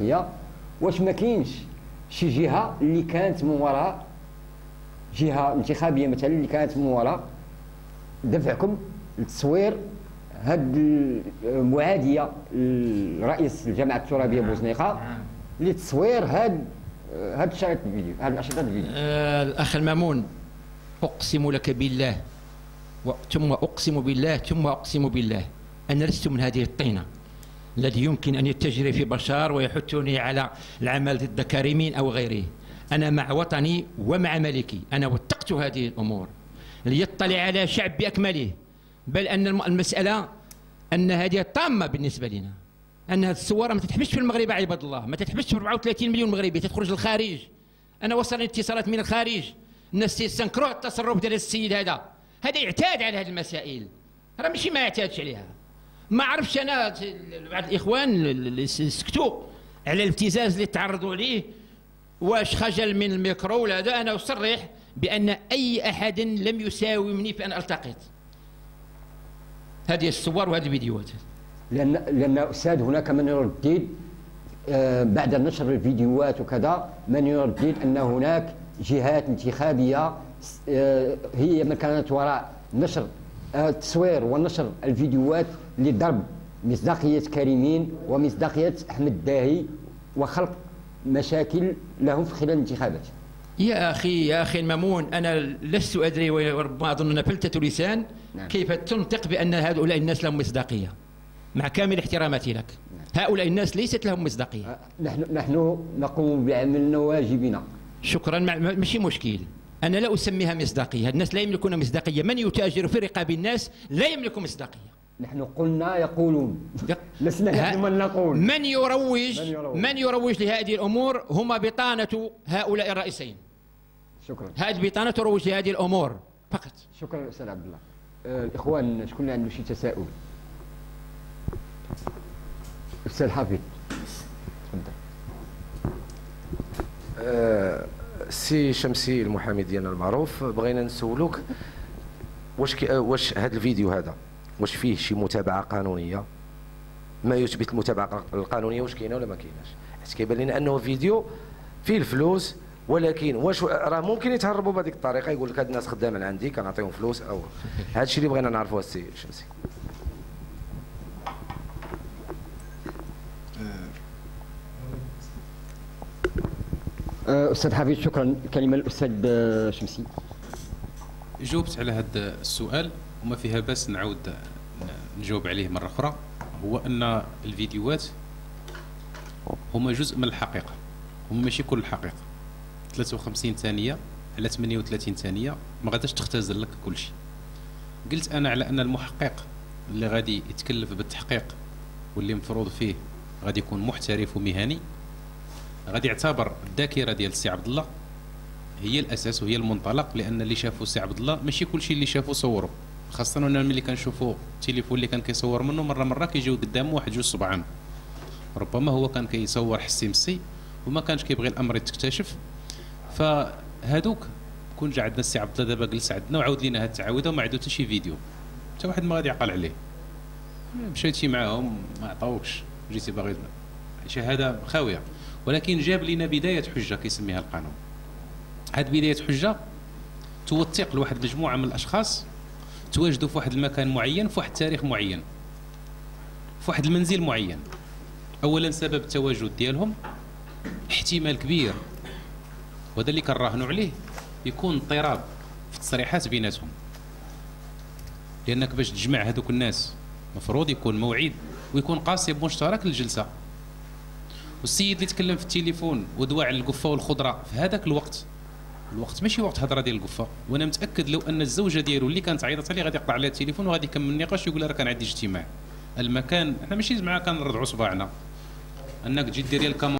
هي واش ما كاينش شي جهة اللي كانت من وراء جهة انتخابية مثلا اللي كانت من وراء دفعكم لتصوير هاد المعادية لرئيس الجامعة الترابية بوزنيقه لتصوير هاد هاد الشريط الفيديو هاد الأشرطة الفيديو. آه الأخ المامون أقسم لك بالله ثم أقسم بالله ثم أقسم بالله أنا لست من هذه الطينة. الذي يمكن أن يتجري في بشار ويحثني على العمل ضد كريمين أو غيره. أنا مع وطني ومع ملكي. أنا وثقت هذه الأمور. ليطلع على شعب بأكمله. بل أن المسألة أن هذه طامة بالنسبة لنا. أن هذه الصورة ما تتحبسش في المغرب عباد الله. ما تتحبسش في 34 مليون مغربي. تخرج للخارج أنا وصلني اتصالات من الخارج. الناس تيستنكروا التصرف ديال السيد هذا. هذا يعتاد على هذه المسائل. راه ماشي ما يعتادش عليها. ما عرفش أنا بعض الإخوان اللي سكتوا على الابتزاز اللي تعرضوا ليه واش خجل من الميكرو ولا هذا أنا أصرح بأن أي أحد لم يساومني في أن ألتقط. هذه الصور وهذه الفيديوهات. لأن لأن أستاذ هناك من يردد آه، بعد نشر الفيديوهات وكذا من يردد أن هناك جهات انتخابية آه، هي من كانت وراء نشر التصوير ونشر الفيديوهات لضرب مصداقية كريمين ومصداقية أحمد الداهي وخلق مشاكل لهم في خلال الانتخابات. يا أخي يا أخي المامون أنا لست أدري وربما أظن فلتة لسان نعم. كيف تنطق بأن هؤلاء الناس لهم مصداقية؟ مع كامل احتراماتي لك. نعم. هؤلاء الناس ليست لهم مصداقية. أه، نحن نحن نقوم بعملنا وواجبنا شكرا ماشي مشكل. أنا لا أسميها مصداقية. الناس لا يملكون مصداقية. من يتاجر في رقاب الناس لا يملك مصداقية. نحن قلنا يقولون. لسنا من نقول. من يروج من يروج, من يروج لهذه الأمور؟ هم بطانة هؤلاء الرئيسين. شكرا. هذه بطانة تروج لهذه الأمور. فقط. شكرا أستاذ عبد الله. آه، الاخوان شكون اللي عنده شي تساؤل. أستاذ حافظ. تفضل. أه سي شمسي المحامي ديالنا المعروف بغينا نسولوك واش واش هذا الفيديو هذا واش فيه شي متابعة قانونية؟ ما يثبت المتابعة القانونية واش كاينة ولا ما كايناش؟ حيت كيبان لنا أنه فيديو فيه الفلوس ولكن واش راه ممكن يتهربوا بهذيك الطريقة؟ يقول لك هاد الناس خدامين عندي كنعطيهم فلوس أو هذا الشيء اللي بغينا نعرفوه السي شمسي. أستاذ حفيظ شكرا. كلمة الأستاذ شمسي. جاوبت على هذا السؤال وما فيها باس نعاود نجاوب عليه مرة أخرى. هو أن الفيديوهات هما جزء من الحقيقة هما ماشي كل الحقيقة 53 ثانية على 38 ثانية ما غاداش تختزل لك كل شيء. قلت أنا على أن المحقق اللي غادي يتكلف بالتحقيق واللي مفروض فيه غادي يكون محترف ومهني غادي يعتبر الذاكرة ديال السي عبد الله هي الأساس وهي المنطلق لأن اللي شافوا السي عبد الله ماشي كل شيء اللي شافوا صوروا خاصة أنا ملي كنشوفوا التليفون اللي كان كيصور منه مرة مرة كيجيو قدامه واحد جوج صبعان. ربما هو كان كيصور حسي مسي وما كانش كيبغي الأمر يتكتشف. فهادوك كون جا عندنا السي عبد الله دابا جلس عندنا وعاود لينا هاد التعاوده وما عنده حتى شي فيديو. حتى واحد ما غادي يعقل عليه. مشيتي معاهم ما عطاوكش جيتي باغي شهادة خاوية. ولكن جاب لنا بداية حجة كيسميها القانون. هاد بداية حجة توثق لواحد المجموعه من الأشخاص تواجدوا في واحد المكان معين في واحد التاريخ معين في واحد المنزل معين. اولا سبب التواجد ديالهم احتمال كبير وهذا اللي كنراهنوا عليه يكون اضطراب في التصريحات بيناتهم. لأنك باش تجمع هذوك الناس مفروض يكون موعد ويكون قاسم مشترك للجلسة. والسيد اللي تكلم في التليفون ودوا على القفة والخضرة في هذاك الوقت الوقت ماشي وقت هضرة ديال القفة. وأنا متأكد لو أن الزوجة ديالو اللي كانت عيطت عليه غادي يقطع عليها التليفون وغادي يكمل النقاش يقول راه كان عندي اجتماع. المكان إحنا ماشي زعما كنرضعوا صباعنا. أنك تجي ديري الكاميرا